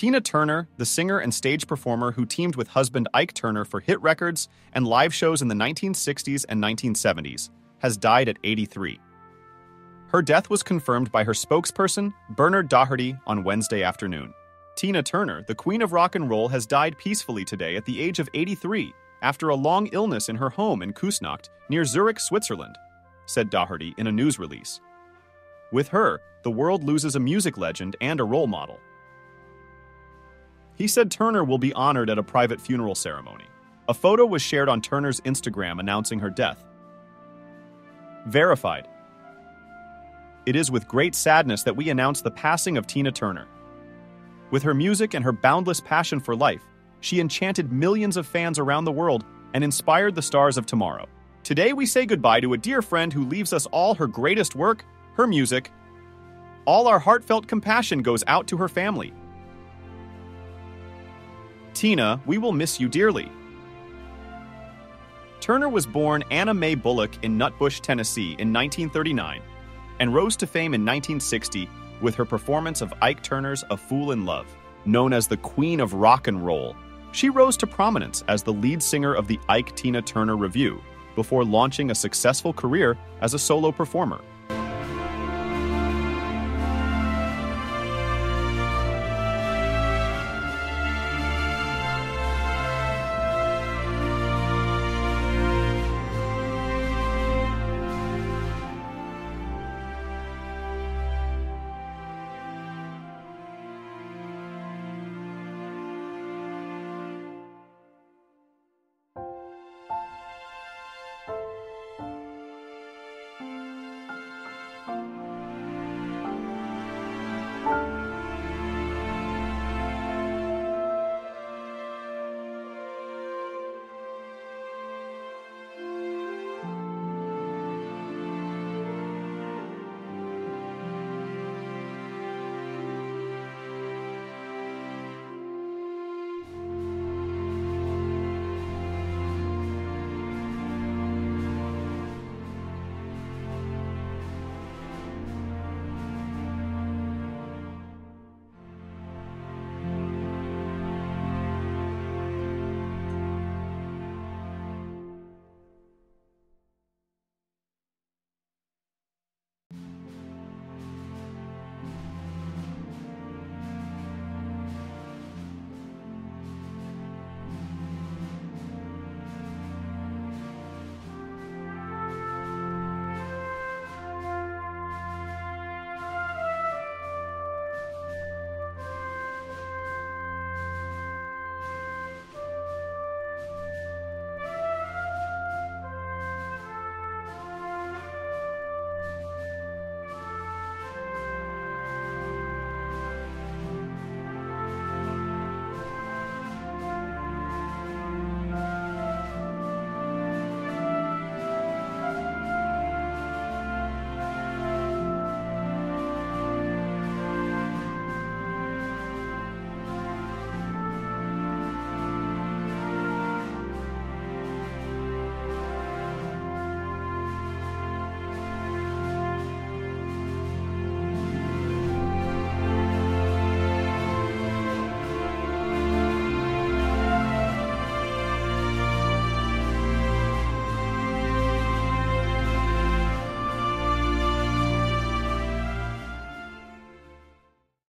Tina Turner, the singer and stage performer who teamed with husband Ike Turner for hit records and live shows in the 1960s and 1970s, has died at 83. Her death was confirmed by her spokesperson, Bernard Doherty, on Wednesday afternoon. Tina Turner, the queen of rock and roll, has died peacefully today at the age of 83 after a long illness in her home in Küsnacht near Zurich, Switzerland, said Doherty in a news release. With her, the world loses a music legend and a role model. He said Turner will be honored at a private funeral ceremony. A photo was shared on Turner's Instagram announcing her death. Verified. It is with great sadness that we announce the passing of Tina Turner. With her music and her boundless passion for life, she enchanted millions of fans around the world and inspired the stars of tomorrow. Today, we say goodbye to a dear friend who leaves us all her greatest work, her music. All our heartfelt compassion goes out to her family. Tina, we will miss you dearly. Turner was born Anna Mae Bullock in Nutbush, Tennessee in 1939 and rose to fame in 1960 with her performance of Ike Turner's A Fool in Love. Known as the Queen of Rock and Roll, she rose to prominence as the lead singer of the Ike Tina Turner Revue before launching a successful career as a solo performer.